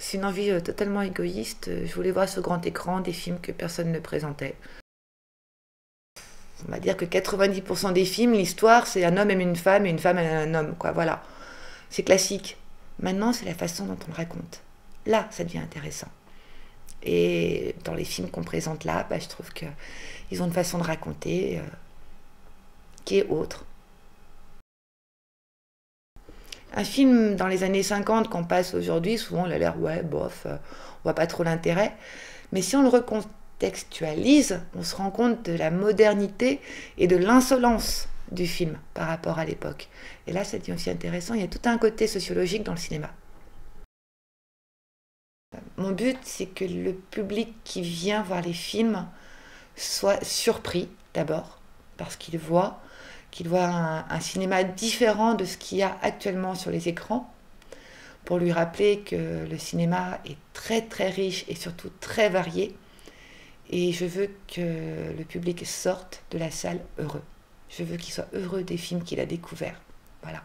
C'est une envie euh, totalement égoïste. Je voulais voir sur grand écran des films que personne ne présentait. On va dire que 90% des films, l'histoire, c'est un homme aime une femme et une femme aime un homme, quoi. Voilà. C'est classique. Maintenant, c'est la façon dont on le raconte. Là, ça devient intéressant. Et dans les films qu'on présente là, bah, je trouve qu'ils ont une façon de raconter euh, qui est autre. Un film dans les années 50 qu'on passe aujourd'hui, souvent on a l'air, ouais, bof, euh, on voit pas trop l'intérêt. Mais si on le recontextualise, on se rend compte de la modernité et de l'insolence du film par rapport à l'époque. Et là, devient aussi intéressant. Il y a tout un côté sociologique dans le cinéma. Mon but, c'est que le public qui vient voir les films soit surpris d'abord, parce qu'il voit qu'il voit un, cinéma différent de ce qu'il y a actuellement sur les écrans, pour lui rappeler que le cinéma est très très riche et surtout très varié. Et je veux que le public sorte de la salle heureux. Je veux qu'il soit heureux des films qu'il a découverts. Voilà.